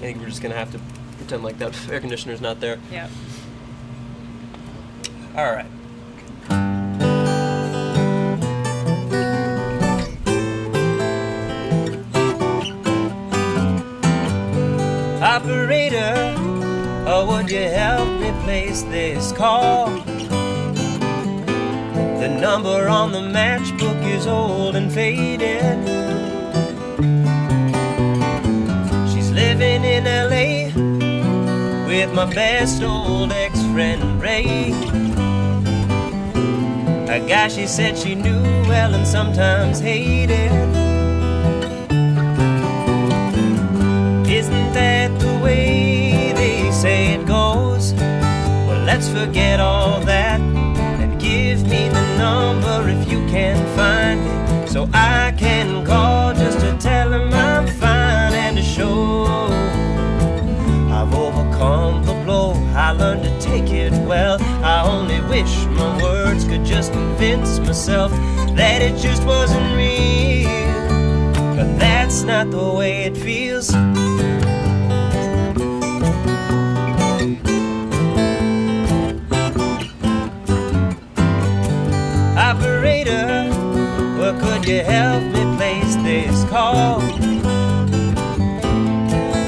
think we're just gonna have to pretend like that air conditioner's not there. Yeah. All right. Operator, oh, would you help me place this call? The number on the matchbook is old and faded. With my best old ex friend Ray. A guy she said she knew well and sometimes hated. Isn't that the way they say it goes? Well, let's forget all that and give me the number if you can find it so I can call wish my words could just convince myself that it just wasn't real. But that's not the way it feels. Operator, well, could you help me place this call?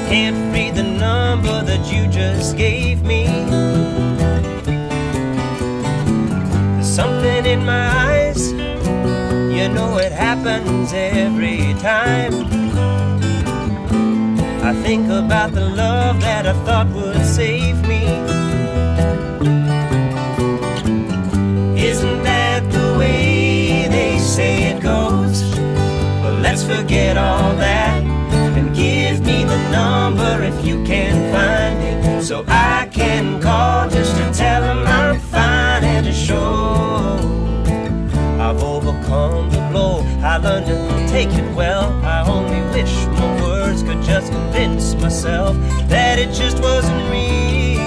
Can't read the number that you just gave me. In my eyes, you know it happens every time. I think about the love that I thought would save me. Isn't that the way they say it goes? Well, let's forget all that and give me the number if you can find it so I can the. I learned to take it well. I only wish my words could just convince myself that it just wasn't real.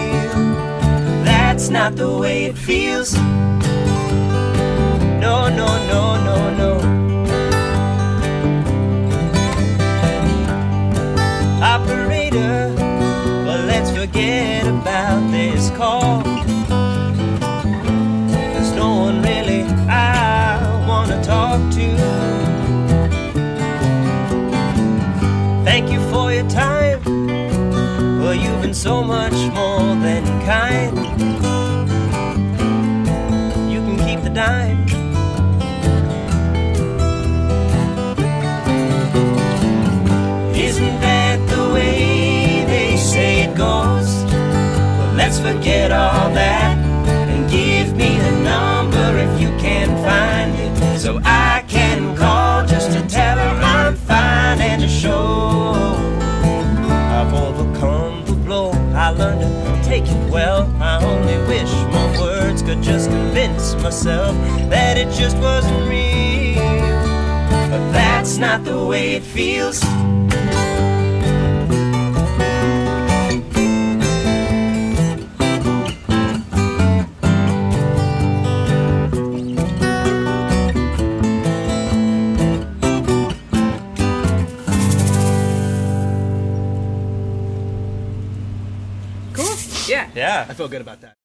That's not the way it feels. No, no, no, no, no. Operator, well, let's forget about this call. Been so much more than kind. You can keep the dime. Isn't that the way they say it goes? Well, let's forget all that and give me the number if you can find it so I take it well. I only wish my words could just convince myself that it just wasn't real. But that's not the way it feels. Yeah. Yeah. I feel good about that.